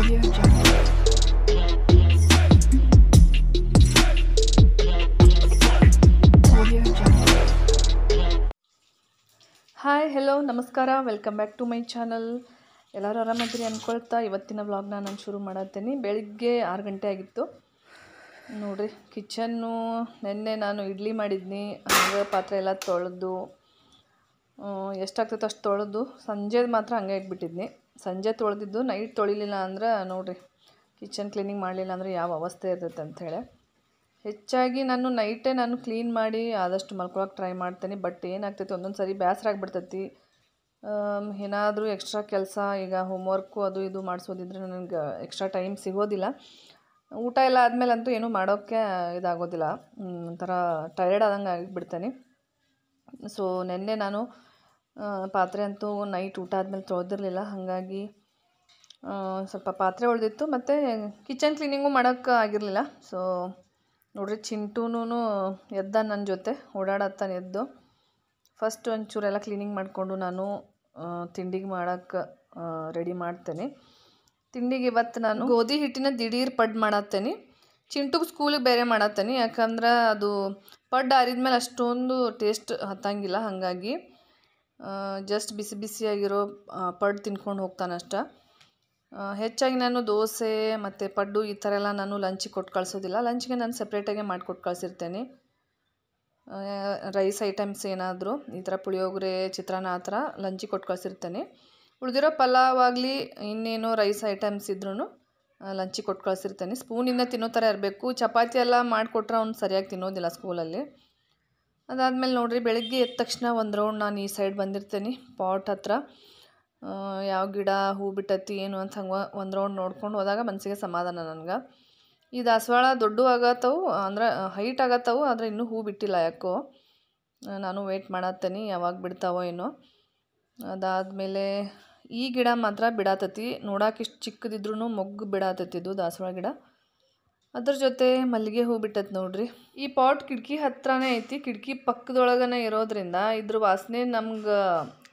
Hi hello ನಮಸ್ಕಾರ welcome back to my channel ಎಲ್ಲರೂ ಆರಾಮಾಗಿರಿ ಅಂದ್ಕೊಳ್ತಾ ಇವತ್ತಿನ ವ್ಲಾಗ್ನ ನಾನು ಶುರು ಮಾಡತ್ತೀನಿ ಬೆಳಿಗ್ಗೆ ಆರು ಗಂಟೆ ಆಗಿತ್ತು. ನೋಡ್ರಿ ಕಿಚನ್ನು ನಿನ್ನೆ ನಾನು ಇಡ್ಲಿ ಮಾಡಿದ್ನಿ, ಹಂಗೆ ಪಾತ್ರೆ ಎಲ್ಲ ತೊಳೆದು ಎಷ್ಟಾಗ್ತೈತೆ ಅಷ್ಟು ತೊಳೆದು, ಸಂಜೆದು ಮಾತ್ರ ಹಂಗೆ ಇಟ್ಬಿಟ್ಟಿದ್ನಿ. ಸಂಜೆ ತೊಳೆದಿದ್ದು ನೈಟ್ ತೊಳಿಲಿಲ್ಲ ಅಂದ್ರೆ ನೋಡಿರಿ ಕಿಚನ್ ಕ್ಲೀನಿಂಗ್ ಮಾಡಲಿಲ್ಲ ಅಂದರೆ ಯಾವ ಅವಸ್ಥೆ ಇರ್ತೈತೆ ಅಂಥೇಳಿ ಹೆಚ್ಚಾಗಿ ನಾನು ನೈಟೇ ನಾನು ಕ್ಲೀನ್ ಮಾಡಿ ಆದಷ್ಟು ಮಲ್ಕೊಳಕ್ಕೆ ಟ್ರೈ ಮಾಡ್ತೀನಿ ಬಟ್ ಏನಾಗ್ತೈತಿ ಒಂದೊಂದು ಸರಿ ಬೇಸರ ಆಗಿಬಿಡ್ತೈತಿ. ಏನಾದರೂ ಎಕ್ಸ್ಟ್ರಾ ಕೆಲಸ ಈಗ ಹೋಮ್ವರ್ಕು ಅದು ಇದು ಮಾಡಿಸೋದಿದ್ರೆ ನನಗೆ ಎಕ್ಸ್ಟ್ರಾ ಟೈಮ್ ಸಿಗೋದಿಲ್ಲ. ಊಟ ಎಲ್ಲ ಆದಮೇಲೆ ಅಂತೂ ಏನೂ ಮಾಡೋಕ್ಕೆ ಇದಾಗೋದಿಲ್ಲ. ಹ್ಮ್, ಒಂಥರ ಟಯರ್ಡ್ ಆದಂಗೆ ಆಗಿಬಿಡ್ತೇನೆ. ಸೊ ನಿನ್ನೆ ನಾನು ಪಾತ್ರೆ ಅಂತೂ ನೈಟ್ ಊಟ ಆದಮೇಲೆ ತೊಳೆದಿರಲಿಲ್ಲ. ಹಾಗಾಗಿ ಸ್ವಲ್ಪ ಪಾತ್ರೆ ಉಳಿದಿತ್ತು ಮತ್ತು ಕಿಚನ್ ಕ್ಲೀನಿಂಗು ಮಾಡೋಕ್ಕೆ ಆಗಿರಲಿಲ್ಲ. ಸೊ ನೋಡ್ರಿ ಚಿಂಟೂನು ಎದ್ದ ನನ್ನ ಜೊತೆ, ಓಡಾಡತ್ತಾನೆ ಎದ್ದು. ಫಸ್ಟ್ ಒಂಚೂರೆಲ್ಲ ಕ್ಲೀನಿಂಗ್ ಮಾಡಿಕೊಂಡು ನಾನು ತಿಂಡಿಗೆ ಮಾಡೋಕ್ಕೆ ರೆಡಿ ಮಾಡ್ತೇನೆ. ತಿಂಡಿಗೆ ಇವತ್ತು ನಾನು ಗೋಧಿ ಹಿಟ್ಟಿನ ದಿಢೀರ್ ಪಡ್ ಮಾಡತ್ತೇನೆ. ಚಿಂಟುಗೆ ಸ್ಕೂಲಿಗೆ ಬೇರೆ ಮಾಡತ್ತೇನೆ. ಯಾಕಂದ್ರೆ ಅದು ಪಡ್ ಆರಿದ್ಮೇಲೆ ಅಷ್ಟೊಂದು ಟೇಸ್ಟ್ ಹತ್ತಂಗಿಲ್ಲ. ಹಾಗಾಗಿ ಜಸ್ಟ್ ಬಿಸಿ ಬಿಸಿಯಾಗಿರೋ ಪಡ್ಡು ಪಡ್ ತಿನ್ಕೊಂಡು ಹೋಗ್ತಾನೆ ಅಷ್ಟೆ. ಹೆಚ್ಚಾಗಿ ನಾನು ದೋಸೆ ಮತ್ತು ಪಡ್ಡು ಈ ಥರ ಎಲ್ಲ ನಾನು ಲಂಚಿಗೆ ಕೊಟ್ಟು ಕಳಿಸೋದಿಲ್ಲ. ಲಂಚ್ಗೆ ನಾನು ಸಪ್ರೇಟಾಗೆ ಮಾಡಿಕೊಟ್ಟು ಕಳಿಸಿರ್ತೇನೆ. ರೈಸ್ ಐಟಮ್ಸ್ ಏನಾದರೂ, ಈ ಥರ ಪುಳಿಯೋಗರೆ, ಚಿತ್ರಾನ್ನ ಆ ಥರ ಲಂಚಿಗೆ ಕೊಟ್ಟು ಕಳಿಸಿರ್ತೇನೆ. ಉಳಿದಿರೋ ಪಲಾವ್ ಆಗಲಿ, ಇನ್ನೇನೋ ರೈಸ್ ಐಟಮ್ಸ್ ಇದ್ರೂ ಲಂಚಿಗೆ ಕೊಟ್ಟು ಕಳಿಸಿರ್ತೇನೆ. ಸ್ಪೂನಿಂದ ತಿನ್ನೋ ಥರ ಇರಬೇಕು. ಚಪಾತಿ ಎಲ್ಲ ಮಾಡಿಕೊಟ್ರೆ ಅವ್ನು ಸರಿಯಾಗಿ ತಿನ್ನೋದಿಲ್ಲ ಸ್ಕೂಲಲ್ಲಿ ಅದಾದಮೇಲೆ ನೋಡ್ರಿ, ಬೆಳಗ್ಗೆ ಎದ್ದ ತಕ್ಷಣ ಒಂದು ರೌಂಡ್ ನಾನು ಈ ಸೈಡ್ ಬಂದಿರ್ತೇನೆ ಪಾಟ್ ಹತ್ರ. ಯಾವ ಗಿಡ, ಹೂ ಬಿಟ್ಟತಿ, ಏನು ಅಂತ ಹಂಗೆ ಒಂದು ರೌಂಡ್ ನೋಡ್ಕೊಂಡು ಹೋದಾಗ ಮನಸ್ಸಿಗೆ ಸಮಾಧಾನ ನನಗೆ. ಈ ದಾಸವಾಳ ದೊಡ್ಡ ಆಗತ್ತವು, ಅಂದ್ರೆ ಹೈಟ್ ಆಗತ್ತವು, ಆದರೆ ಇನ್ನೂ ಹೂ ಬಿಟ್ಟಿಲ್ಲ ಯಾಕೋ. ನಾನು ವೇಟ್ ಮಾಡತ್ತೀನಿ, ಯಾವಾಗ ಬಿಡ್ತಾವೋ ಏನೋ. ಅದಾದಮೇಲೆ ಈ ಗಿಡ ಮಾತ್ರ ಬಿಡಾತತಿ, ನೋಡೋಕೆ ಇಷ್ಟು ಚಿಕ್ಕದಿದ್ರೂ ಮೊಗ್ಗು ಬಿಡಾತತಿ ಇದು ದಾಸವಾಳ ಗಿಡ. ಅದ್ರ ಜೊತೆ ಮಲ್ಲಿಗೆ ಹೂ ಬಿಟ್ಟತ್ ನೋಡ್ರಿ. ಈ ಪಾಟ್ ಕಿಟಕಿ ಹತ್ರನೇ ಐತಿ. ಕಿಟಕಿ ಪಕ್ಕದೊಳಗನೆ ಇರೋದ್ರಿಂದ ಇದ್ರ ವಾಸನೆ ನಮ್ಗೆ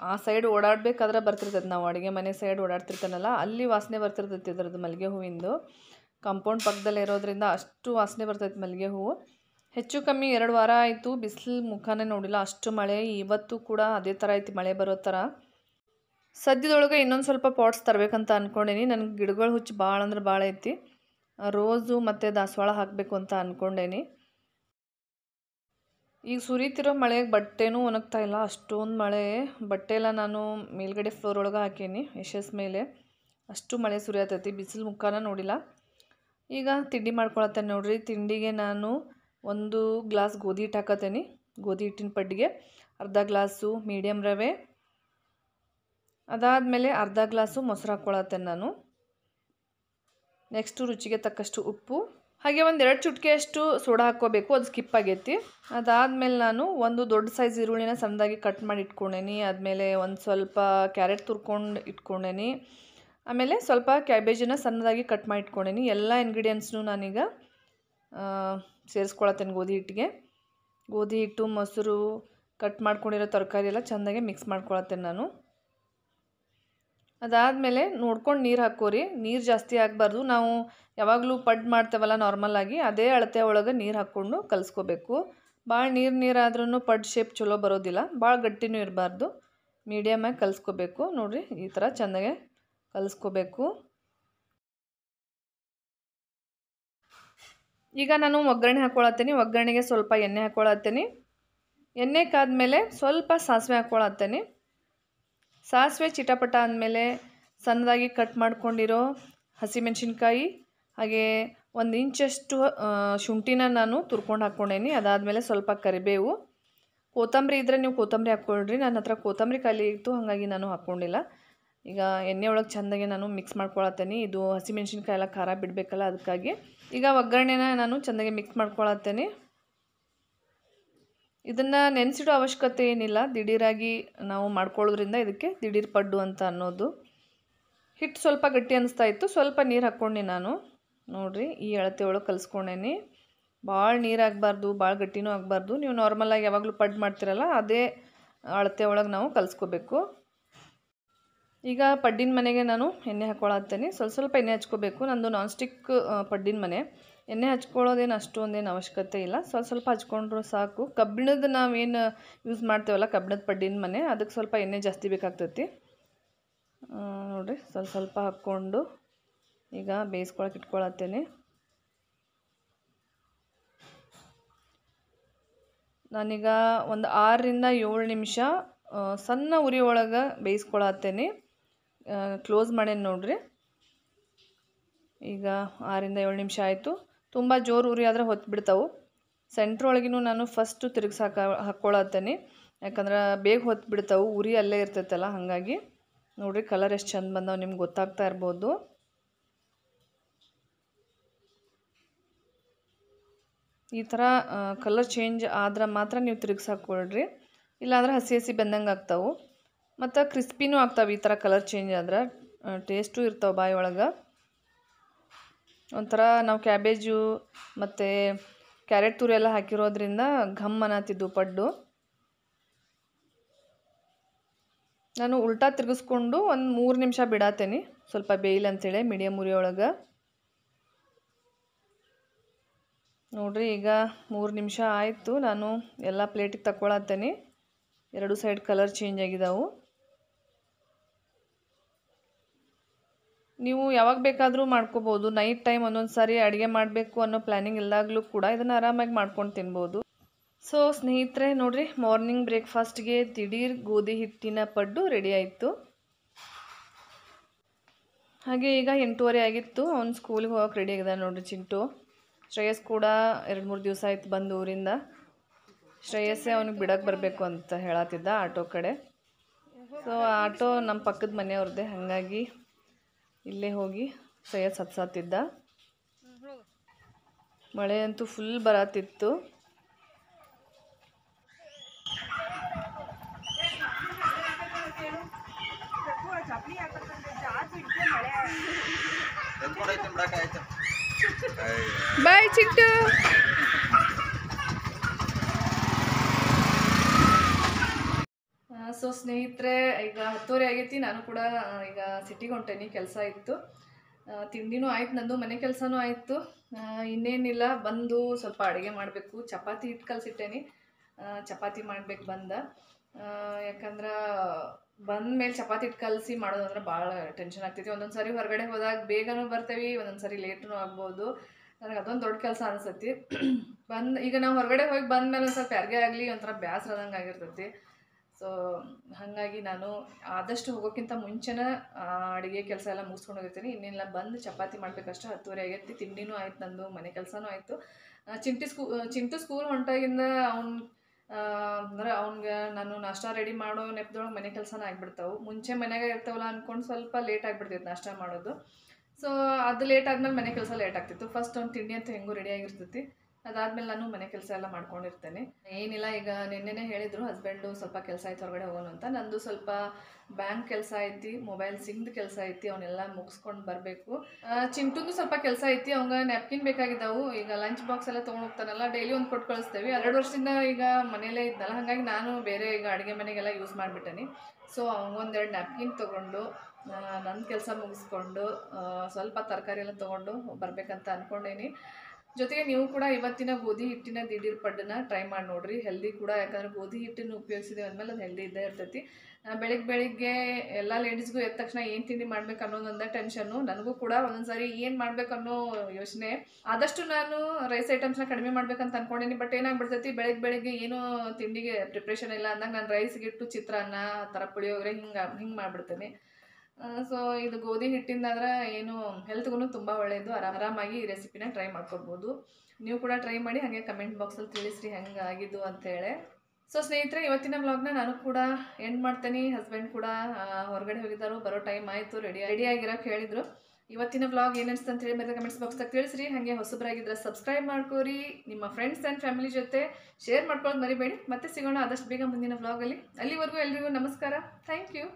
ಆ ಸೈಡ್ ಓಡಾಡ್ಬೇಕಾದ್ರೆ ಬರ್ತಿರ್ತೈತೆ. ನಾವು ಅಡುಗೆ ಮನೆ ಸೈಡ್ ಓಡಾಡ್ತಿರ್ತಾನಲ್ಲ, ಅಲ್ಲಿ ವಾಸನೆ ಬರ್ತಿರ್ತೈತಿ ಇದ್ರದ್ದು ಮಲ್ಲಿಗೆ ಹೂವಿಂದು. ಕಾಂಪೌಂಡ್ ಪಕ್ಕದಲ್ಲೇ ಇರೋದ್ರಿಂದ ಅಷ್ಟು ವಾಸನೆ ಬರ್ತೈತೆ ಮಲ್ಲಿಗೆ ಹೂವು. ಹೆಚ್ಚು ಕಮ್ಮಿ ಎರಡು ವಾರ ಆಯಿತು. ಬಿಸಿಲು ಮುಖಾನೇ ನೋಡಿಲ್ಲ. ಅಷ್ಟು ಮಳೆ, ಇವತ್ತು ಕೂಡ ಅದೇ ಥರ ಐತಿ. ಮಳೆ ಬರೋ ಥರ ಸದ್ಯದೊಳಗೆ ಇನ್ನೊಂದು ಸ್ವಲ್ಪ ಪಾಟ್ಸ್ ತರಬೇಕಂತ ಅಂದ್ಕೊಂಡೀನಿ ನನಗೆ ಗಿಡಗಳು ಹುಚ್ಚು ಭಾಳ ಅಂದ್ರೆ ಭಾಳ ಐತಿ. ರೋಸು ಮತ್ತು ದಾಸವಾಳ ಹಾಕಬೇಕು ಅಂತ ಅಂದ್ಕೊಂಡೇನಿ ಈಗ ಸುರಿತಿರೋ ಮಳೆಗೆ ಬಟ್ಟೆನೂ ಒಣಗ್ತಾ ಇಲ್ಲ. ಅಷ್ಟೊಂದು ಮಳೆ. ಬಟ್ಟೆ ಎಲ್ಲ ನಾನು ಮೇಲ್ಗಡೆ ಫ್ಲೋರ್ ಒಳಗೆ ಹಾಕೀನಿ ಯಶಸ್ ಮೇಲೆ. ಅಷ್ಟು ಮಳೆ ಸುರಿಯತೈತಿ. ಬಿಸಿಲು ಮುಖಾನ ನೋಡಿಲ್ಲ. ಈಗ ತಿಂಡಿ ಮಾಡ್ಕೊಳತ್ತೇನೆ ನೋಡ್ರಿ. ತಿಂಡಿಗೆ ನಾನು ಒಂದು ಗ್ಲಾಸ್ ಗೋಧಿ ಹಿಟ್ಟು ಹಾಕತ್ತೇನೆ ಗೋಧಿ ಹಿಟ್ಟಿನ ಪಡ್ಡಿಗೆ ಅರ್ಧ ಗ್ಲಾಸು ಮೀಡಿಯಮ್ ರವೆ, ಅದಾದಮೇಲೆ ಅರ್ಧ ಗ್ಲಾಸು ಮೊಸರು ಹಾಕ್ಕೊಳತ್ತೇನೆ ನಾನು. ನೆಕ್ಸ್ಟು ರುಚಿಗೆ ತಕ್ಕಷ್ಟು ಉಪ್ಪು. ಹಾಗೆ ಒಂದು ಎರಡು ಚುಟ್ಕೆಯಷ್ಟು ಸೋಡಾ ಹಾಕ್ಕೋಬೇಕು, ಅದು ಸ್ಕಿಪ್ ಆಗೈತಿ. ಅದಾದಮೇಲೆ ನಾನು ಒಂದು ದೊಡ್ಡ ಸೈಜ್ ಈರುಳ್ಳಿನ ಸಣ್ಣದಾಗಿ ಕಟ್ ಮಾಡಿ ಇಟ್ಕೊಂಡೇನಿ. ಆದಮೇಲೆ ಒಂದು ಸ್ವಲ್ಪ ಕ್ಯಾರೆಟ್ ತುರ್ಕೊಂಡು ಇಟ್ಕೊಂಡೇನಿ. ಆಮೇಲೆ ಸ್ವಲ್ಪ ಕ್ಯಾಬೇಜನ್ನ ಸಣ್ಣದಾಗಿ ಕಟ್ ಮಾಡಿ ಇಟ್ಕೊಂಡೇನಿ. ಎಲ್ಲ ಇಂಗ್ರೀಡಿಯೆಂಟ್ಸ್ನು ನಾನೀಗ ಸೇರಿಸ್ಕೊಳತ್ತೇನೆ ಗೋಧಿ ಹಿಟ್ಟಿಗೆ. ಗೋಧಿ ಹಿಟ್ಟು, ಮೊಸರು ಕಟ್ ಮಾಡ್ಕೊಂಡಿರೋ ತರಕಾರಿ ಎಲ್ಲ ಚೆಂದಾಗಿ ಮಿಕ್ಸ್ ಮಾಡ್ಕೊಳತ್ತೇನೆ ನಾನು. ಅದಾದಮೇಲೆ ನೋಡ್ಕೊಂಡು ನೀರು ಹಾಕೋರಿ. ನೀರು ಜಾಸ್ತಿ ಆಗಬಾರ್ದು. ನಾವು ಯಾವಾಗಲೂ ಪಡ್ ಮಾಡ್ತೇವಲ್ಲ ನಾರ್ಮಲಾಗಿ ಅದೇ ಅಳತೆ ಒಳಗೆ ನೀರು ಹಾಕ್ಕೊಂಡು ಕಲಿಸ್ಕೋಬೇಕು. ಭಾಳ ನೀರು ನೀರಾದ್ರೂ ಪಡ್ ಶೇಪ್ ಚಲೋ ಬರೋದಿಲ್ಲ. ಭಾಳ ಗಟ್ಟಿನೂ ಇರಬಾರ್ದು. ಮೀಡಿಯಮಾಗಿ ಕಲಿಸ್ಕೋಬೇಕು. ನೋಡಿರಿ, ಈ ಥರ ಚೆನ್ನಾಗೆ ಕಲಿಸ್ಕೋಬೇಕು. ಈಗ ನಾನು ಒಗ್ಗರಣೆ ಹಾಕ್ಕೊಳತ್ತೀನಿ ಒಗ್ಗರಣೆಗೆ ಸ್ವಲ್ಪ ಎಣ್ಣೆ ಹಾಕ್ಕೊಳತ್ತೀನಿ ಎಣ್ಣೆ ಕಾದ್ಮೇಲೆ ಸ್ವಲ್ಪ ಸಾಸಿವೆ ಹಾಕ್ಕೊಳತ್ತೀನಿ ಸಾಸಿವೆ ಚಿಟಪಟ ಅಂದಮೇಲೆ ಸಣ್ಣದಾಗಿ ಕಟ್ ಮಾಡ್ಕೊಂಡಿರೋ ಹಸಿಮೆಣಸಿನ್ಕಾಯಿ, ಹಾಗೆ ಒಂದು ಇಂಚಷ್ಟು ಶುಂಠಿನ ನಾನು ತುರ್ಕೊಂಡು ಹಾಕ್ಕೊಂಡೇನಿ. ಅದಾದಮೇಲೆ ಸ್ವಲ್ಪ ಕರಿಬೇವು. ಕೊತ್ತಂಬರಿ ಇದ್ದರೆ ನೀವು ಕೊತ್ತಂಬರಿ ಹಾಕ್ಕೊಳ್ರಿ. ನನ್ನ ಹತ್ರ ಕೊತ್ತಂಬರಿ ಖಾಲಿ ಇತ್ತು, ಹಾಗಾಗಿ ನಾನು ಹಾಕ್ಕೊಂಡಿಲ್ಲ. ಈಗ ಎಣ್ಣೆ ಒಳಗೆ ಚೆಂದಾಗಿ ನಾನು ಮಿಕ್ಸ್ ಮಾಡ್ಕೊಳತ್ತೇನೆ. ಇದು ಹಸಿಮೆಣ್ಸಿನ್ಕಾಯಿ ಎಲ್ಲ ಖಾರ ಬಿಡಬೇಕಲ್ಲ, ಅದಕ್ಕಾಗಿ. ಈಗ ಒಗ್ಗರಣೆನ ನಾನು ಚೆಂದಾಗಿ ಮಿಕ್ಸ್ ಮಾಡ್ಕೊಳತ್ತೇನೆ. ಇದನ್ನು ನೆನೆಸಿಡೋ ಅವಶ್ಯಕತೆ ಏನಿಲ್ಲ. ದಿಢೀರಾಗಿ ನಾವು ಮಾಡ್ಕೊಳ್ಳೋದ್ರಿಂದ ಇದಕ್ಕೆ ದಿಢೀರ್ ಪಡ್ಡು ಅಂತ ಅನ್ನೋದು. ಹಿಟ್ಟು ಸ್ವಲ್ಪ ಗಟ್ಟಿ ಅನಿಸ್ತಾ ಇತ್ತು. ಸ್ವಲ್ಪ ನೀರು ಹಾಕ್ಕೊಂಡೆ ನಾನು. ನೋಡಿರಿ, ಈ ಅಳತೆ ಒಳಗೆ ಕಲಿಸ್ಕೊಂಡೇನಿ. ಭಾಳ ನೀರು ಆಗಬಾರ್ದು ಭಾಳ ಗಟ್ಟಿನೂ ಆಗಬಾರ್ದು. ನೀವು ನಾರ್ಮಲಾಗಿ ಯಾವಾಗಲೂ ಪಡ್ ಮಾಡ್ತಿರಲ್ಲ, ಅದೇ ಅಳತೆ ಒಳಗೆ ನಾವು ಕಲಿಸ್ಕೋಬೇಕು. ಈಗ ಪಡ್ಡಿನ ಮನೆಗೆ ನಾನು ಎಣ್ಣೆ ಹಾಕ್ಕೊಳತ್ತೇನೆ ಸ್ವಲ್ಪ ಸ್ವಲ್ಪ ಎಣ್ಣೆ ಹಚ್ಕೋಬೇಕು. ನಂದು ನಾನ್ ಸ್ಟಿಕ್ ಪಡ್ಡಿನ ಮನೆ. ಎಣ್ಣೆ ಹಚ್ಕೊಳ್ಳೋದೇನು ಅಷ್ಟೊಂದೇನು ಅವಶ್ಯಕತೆ ಇಲ್ಲ. ಸ್ವಲ್ಪ ಸ್ವಲ್ಪ ಹಚ್ಕೊಂಡ್ರು ಸಾಕು. ಕಬ್ಬಿಣದ ನಾವೇನು ಯೂಸ್ ಮಾಡ್ತೇವಲ್ಲ, ಕಬ್ಬಿಣದ ಪಡ್ಡಿನ ಮನೆ ಅದಕ್ಕೆ ಸ್ವಲ್ಪ ಎಣ್ಣೆ ಜಾಸ್ತಿ ಬೇಕಾಗ್ತೈತಿ. ನೋಡಿರಿ ಸ್ವಲ್ಪ ಸ್ವಲ್ಪ ಹಾಕ್ಕೊಂಡು ಈಗ ಬೇಯಿಸ್ಕೊಳಕ್ಕೆ ಇಟ್ಕೊಳತ್ತೇನೆ. ನಾನೀಗ ಒಂದು ಆರರಿಂದ ಏಳು ನಿಮಿಷ ಸಣ್ಣ ಉರಿ ಒಳಗೆ ಬೇಯಿಸ್ಕೊಳತ್ತೇನೆ. ಕ್ಲೋಸ್ ಮಾಡೇನಿ ನೋಡಿರಿ. ಈಗ ಆರಿಂದ ಏಳು ನಿಮಿಷ ಆಯಿತು. ತುಂಬ ಜೋರು ಉರಿ ಆದರೆ ಹೊತ್ತು ಬಿಡ್ತಾವೆ ಸೆಂಟ್ರೊಳಗಿನೂ ನಾನು ಫಸ್ಟು ತಿರುಗಿಸಿ ಹಾಕ ಹಾಕ್ಕೊಳತ್ತೇನೆ ಯಾಕಂದ್ರೆ ಬೇಗ ಹೊತ್ತು ಬಿಡ್ತಾವೆ ಉರಿ ಅಲ್ಲೇ ಇರ್ತೈತಲ್ಲ, ಹಾಗಾಗಿ. ನೋಡಿರಿ ಕಲರ್ ಎಷ್ಟು ಚಂದ ಬಂದಾವೆ, ನಿಮ್ಗೆ ಗೊತ್ತಾಗ್ತಾ ಇರ್ಬೋದು. ಈ ಥರ ಕಲರ್ ಚೇಂಜ್ ಆದ್ರೆ ಮಾತ್ರ ನೀವು ತಿರುಗಿಸಿ ಹಾಕ್ಕೊಳ್ರಿ ಇಲ್ಲಾಂದ್ರೆ ಹಸಿ ಹಸಿ ಬೆಂದಂಗೆ ಆಗ್ತಾವೆ. ಮತ್ತು ಕ್ರಿಸ್ಪಿನೂ ಆಗ್ತಾವೆ ಈ ಥರ ಕಲರ್ ಚೇಂಜ್ ಆದ್ರೆ. ಟೇಸ್ಟು ಇರ್ತಾವೆ ಬಾಯಿ ಒಳಗೆ. ಒಂಥರ ನಾವು ಕ್ಯಾಬೇಜು ಮತ್ತು ಕ್ಯಾರೆಟ್ ತುರಿ ಎಲ್ಲ ಹಾಕಿರೋದ್ರಿಂದ ಘಮ್ ಅನ್ನತ್ತಿದ್ದು ಪಡ್ಡು. ನಾನು ಉಲ್ಟಾ ತಿರುಗಿಸ್ಕೊಂಡು ಒಂದು ಮೂರು ನಿಮಿಷ ಬಿಡಾತೇನೆ. ಸ್ವಲ್ಪ ಬೇಯಿಲ್ಲ ಅಂತೇಳಿ ಮೀಡಿಯಮ್ ಉರಿಯೊಳಗೆ. ನೋಡ್ರಿ ಈಗ ಮೂರು ನಿಮಿಷ ಆಯಿತು. ನಾನು ಎಲ್ಲ ಪ್ಲೇಟಿಗೆ ತಗೊಳತ್ತೇನೆ ಎರಡು ಸೈಡ್ ಕಲರ್ ಚೇಂಜ್ ಆಗಿದಾವು. ನೀವು ಯಾವಾಗ ಬೇಕಾದರೂ ಮಾಡ್ಕೋಬೋದು. ನೈಟ್ ಟೈಮ್ ಒಂದೊಂದು ಸಾರಿ ಅಡುಗೆ ಮಾಡಬೇಕು ಅನ್ನೋ ಪ್ಲ್ಯಾನಿಂಗ್ ಇಲ್ಲಾಗಲೂ ಕೂಡ ಇದನ್ನು ಆರಾಮಾಗಿ ಮಾಡ್ಕೊಂಡು ತಿನ್ಬೋದು. ಸೊ ಸ್ನೇಹಿತರೆ, ನೋಡಿರಿ ಮಾರ್ನಿಂಗ್ ಬ್ರೇಕ್ಫಾಸ್ಟ್ಗೆ ದಿಢೀರ್ ಗೋಧಿ ಹಿಟ್ಟಿನ ಪಡ್ಡು ರೆಡಿ ಆಯಿತು. ಹಾಗೆ ಈಗ ಎಂಟೂವರೆ ಆಗಿತ್ತು. ಅವ್ನು ಸ್ಕೂಲಿಗೆ ಹೋಗೋಕೆ ರೆಡಿ ಆಗಿದೆ ನೋಡಿರಿ ಚಿಂಟು. ಶ್ರೇಯಸ್ ಕೂಡ ಎರಡು ಮೂರು ದಿವಸ ಆಯ್ತು ಬಂದು ಊರಿಂದ. ಶ್ರೇಯಸ್ಸೇ ಅವ್ನಿಗೆ ಬಿಡಕ್ಕೆ ಬರಬೇಕು ಅಂತ ಹೇಳತ್ತಿದ್ದ ಆಟೋ ಕಡೆ. ಸೊ ಆಟೋ ನಮ್ಮ ಪಕ್ಕದ ಮನೆಯವ್ರದ್ದೆ ಹಾಗಾಗಿ ಇಲ್ಲೇ ಹೋಗಿ ಸೈಯದ್ ಸತ್ಸಾತಿದ್ದ ಮಳೆ ಅಂತೂ ಫುಲ್ ಬರತ್ತಿತ್ತು ಬಾಯ್ ಚಿಟ್ಟು ಸೊ ಸ್ನೇಹಿತರೆ, ಈಗ ಹತ್ತುವರೆ ಆಗೈತಿ, ನಾನು ಕೂಡ ಈಗ ಸಿಟಿಗೆ ಹೊಂಟೇನಿ, ಕೆಲಸ ಇತ್ತು. ತಿಂಡಿನೂ ಆಯ್ತು, ನಂದು ಮನೆ ಕೆಲಸನೂ ಆಯಿತು. ಇನ್ನೇನಿಲ್ಲ, ಬಂದು ಸ್ವಲ್ಪ ಅಡುಗೆ ಮಾಡಬೇಕು. ಚಪಾತಿ ಹಿಟ್ಟು ಕಲಸಿಟ್ಟೇನಿ. ಚಪಾತಿ ಮಾಡ್ಬೇಕು ಬಂದ. ಯಾಕಂದ್ರೆ ಬಂದ ಮೇಲೆ ಚಪಾತಿ ಹಿಟ್ಟು ಕಲಸಿ ಮಾಡೋದಂದ್ರೆ ಭಾಳ ಟೆನ್ಷನ್ ಆಗ್ತೈತಿ. ಒಂದೊಂದು ಸಾರಿ ಹೊರಗಡೆ ಹೋದಾಗ ಬೇಗನೂ ಬರ್ತೇವೆ, ಒಂದೊಂದು ಸಾರಿ ಲೇಟೂ ಆಗ್ಬೋದು. ನನಗೆ ಅದೊಂದು ದೊಡ್ಡ ಕೆಲಸ ಅನಿಸತಿ ಬಂದು, ಈಗ ನಾವು ಹೊರಗಡೆ ಹೋಗಿ ಬಂದ್ಮೇಲೆ ಒಂದು ಸ್ವಲ್ಪ ಯಾರಿಗೇ ಆಗಲಿ, ಒಂಥರ ಬೇಸರದಂಗೆ ಆಗಿರ್ತೈತಿ. ಸೊ ಹಾಗಾಗಿ ನಾನು ಆದಷ್ಟು ಹೋಗೋಕ್ಕಿಂತ ಮುಂಚೆನೇ ಅಡುಗೆ ಕೆಲಸ ಎಲ್ಲ ಮುಗಿಸ್ಕೊಂಡು ಹೋಗಿರ್ತೀನಿ ಇನ್ನೆಲ್ಲ ಬಂದು ಚಪಾತಿ ಮಾಡಬೇಕಷ್ಟು. ಹತ್ತುವರೆ ಆಗೈತಿ, ತಿಂಡಿನೂ ಆಯ್ತು, ನಂದು ಮನೆ ಕೆಲಸನೂ ಆಯಿತು. ಚಿಂಟಿ ಸ್ಕೂ, ಚಿಂಟು ಸ್ಕೂಲ್ ಹೊಂಟಾಗಿಂದ ಅವ್ನು ಅಂದ್ರೆ ಅವ್ನಿಗೆ ನಾನು ನಾಷ್ಟ ರೆಡಿ ಮಾಡೋ ನೆಪದೊಳಗೆ ಮನೆ ಕೆಲಸನ ಆಗಿಬಿಡ್ತಾವೆ. ಮುಂಚೆ ಮನೆಯಾಗ ಇರ್ತಾವಲ್ಲ ಅಂದ್ಕೊಂಡು ಸ್ವಲ್ಪ ಲೇಟ್ ಆಗಿಬಿಡ್ತೈತೆ ನಾಷ್ಟ ಮಾಡೋದು. ಸೊ ಅದು ಲೇಟ್ ಆದ್ಮೇಲೆ ಮನೆ ಕೆಲಸ ಲೇಟ್ ಆಗ್ತಿತ್ತು. ಫಸ್ಟ್ ಅವ್ನು ತಿಂಡಿ ಅಂತ ಹೆಂಗೂ ರೆಡಿ ಆಗಿರ್ತೈತಿ. ಅದಾದ್ಮೇಲೆ ನಾನು ಮನೆ ಕೆಲಸ ಎಲ್ಲ ಮಾಡ್ಕೊಂಡಿರ್ತೇನೆ. ಏನಿಲ್ಲ, ಈಗ ನಿನ್ನೆನೇ ಹೇಳಿದ್ರು ಹಸ್ಬೆಂಡು ಸ್ವಲ್ಪ ಕೆಲಸ ಆಯ್ತು, ಹೊರಗಡೆ ಹೋಗೋಣ ಅಂತ. ನಂದು ಸ್ವಲ್ಪ ಬ್ಯಾಂಕ್ ಕೆಲಸ ಐತಿ, ಮೊಬೈಲ್ ಸಿಮ್ದು ಕೆಲಸ ಐತಿ ಅವನ್ನೆಲ್ಲ ಮುಗಿಸ್ಕೊಂಡು ಬರಬೇಕು. ಚಿಂಟುಂದು ಸ್ವಲ್ಪ ಕೆಲಸ ಐತಿ, ಅವಂಗ ನ್ಯಾಪ್ಕಿನ್ ಬೇಕಾಗಿದ್ದಾವು. ಈಗ ಲಂಚ್ ಬಾಕ್ಸ್ ಎಲ್ಲ ತೊಗೊಂಡು ಹೋಗ್ತಾನಲ್ಲ, ಡೈಲಿ ಒಂದು ಕೊಟ್ಟು ಕಳಿಸ್ತೇವೆ. ಎರಡು ವರ್ಷದಿಂದ ಈಗ ಮನೆಯಲ್ಲೇ ಇದ್ನಲ್ಲ, ಹಾಗಾಗಿ ನಾನು ಬೇರೆ ಈಗ ಅಡುಗೆ ಮನೆಗೆಲ್ಲ ಯೂಸ್ ಮಾಡಿಬಿಟ್ಟೇನಿ. ಸೊ ಅವಂಗೊಂದೆರಡು ನ್ಯಾಪ್ಕಿನ್ ತೊಗೊಂಡು ನನ್ನ ಕೆಲಸ ಮುಗಿಸ್ಕೊಂಡು ಸ್ವಲ್ಪ ತರಕಾರಿ ಎಲ್ಲ ತೊಗೊಂಡು ಬರಬೇಕಂತ ಅಂದ್ಕೊಂಡೇನಿ ಜೊತೆಗೆ ನೀವು ಕೂಡ ಇವತ್ತಿನ ಗೋಧಿ ಹಿಟ್ಟಿನ ದಿಢೀರ್ ಪಡ್ಡನ್ನ ಟ್ರೈ ಮಾಡಿ ನೋಡ್ರಿ. ಹೆಲ್ದಿ ಕೂಡ, ಯಾಕಂದ್ರೆ ಗೋಧಿ ಹಿಟ್ಟನ್ನು ಉಪಯೋಗಿಸಿದೆ ಅಂದಮೇಲೆ ಅದು ಹೆಲ್ದಿ ಇದ್ದೇ ಇರ್ತೈತಿ. ಬೆಳಿಗ್ಗೆ ಬೆಳಿಗ್ಗೆ ಎಲ್ಲ ಲೇಡೀಸ್ಗೂ ಎದ್ದ ತಕ್ಷಣ ಏನು ತಿಂಡಿ ಮಾಡ್ಬೇಕು ಅನ್ನೋದೊಂದ ಟೆನ್ಷನ್ನು ನನಗೂ ಕೂಡ ಒಂದೊಂದು ಸಾರಿ ಏನು ಮಾಡ್ಬೇಕು ಅನ್ನೋ ಯೋಚನೆ. ಆದಷ್ಟು ನಾನು ರೈಸ್ ಐಟಮ್ಸ್ನ ಕಡಿಮೆ ಮಾಡ್ಬೇಕಂತ ಅನ್ಕೊಂಡಿನಿ ಬಟ್ ಏನಾಗ್ಬಿಡ್ತೈತಿ ಬೆಳಿಗ್ಗೆ ಬೆಳಿಗ್ಗೆ ಏನು ತಿಂಡಿಗೆ ಪ್ರಿಪ್ರೇಷನ್ ಇಲ್ಲ ಅಂದಾಗ ನಾನು ರೈಸ್ಗಿಟ್ಟು ಚಿತ್ರಾನ್ನ, ಆ ಥರ ಪುಳಿಯೋಗರೆ ಹಿಂಗೆ ಹಿಂಗೆ ಮಾಡಿಬಿಡ್ತೇನೆ. ಸೊ ಇದು ಗೋಧಿ ಹಿಟ್ಟಿಂದಾದ್ರೆ ಏನು ಹೆಲ್ತ್ಗೂ ತುಂಬ ಒಳ್ಳೆಯದು ಆರಾಮ್ ಆರಾಮಾಗಿ ಈ ರೆಸಿಪಿನ ಟ್ರೈ ಮಾಡ್ಕೊಬೋದು ನೀವು ಕೂಡ ಟ್ರೈ ಮಾಡಿ ಹಾಗೆ ಕಮೆಂಟ್ ಬಾಕ್ಸಲ್ಲಿ ತಿಳಿಸ್ರಿ ಹೆಂಗೆ ಆಗಿದ್ದು ಅಂತೇಳಿ ಸೊ ಸ್ನೇಹಿತರೆ, ಇವತ್ತಿನ ವ್ಲಾಗ್ನ ನಾನು ಕೂಡ ಎಂಡ್ ಮಾಡ್ತೇನೆ. ಹಸ್ಬೆಂಡ್ ಕೂಡ ಹೊರಗಡೆ ಹೋಗಿದ್ದಾರೋ. ಬರೋ ಟೈಮ್ ಆಯಿತು. ರೆಡಿ ರೆಡಿ ಆಗಿರೋಕೆ ಹೇಳಿದರು. ಇವತ್ತಿನ ಬ್ಲಾಗ್ ಏನು ಅನಿಸ್ತು ಅಂತ ಹೇಳಿ ಮತ್ತೆ ಕಮೆಂಟ್ಸ್ ಬಾಕ್ಸ್ದಾಗ ತಿಳಿಸ್ರಿ. ಹಾಗೆ ಹೊಸಬ್ರಾಗಿದ್ರೆ ಸಬ್ಸ್ಕ್ರೈಬ್ ಮಾಡ್ಕೋರಿ. ನಿಮ್ಮ ಫ್ರೆಂಡ್ಸ್ ಆ್ಯಂಡ್ ಫ್ಯಾಮಿಲಿ ಜೊತೆ ಶೇರ್ ಮಾಡ್ಕೊಳ್ಳೋದು ಮರಿಬೇಡಿ. ಮತ್ತೆ ಸಿಗೋಣ ಆದಷ್ಟು ಬೇಗ ಮುಂದಿನ ವ್ಲಾಗಲ್ಲಿ ಅಲ್ಲಿವರೆಗೂ ಎಲ್ರಿಗೂ ನಮಸ್ಕಾರ. Thank you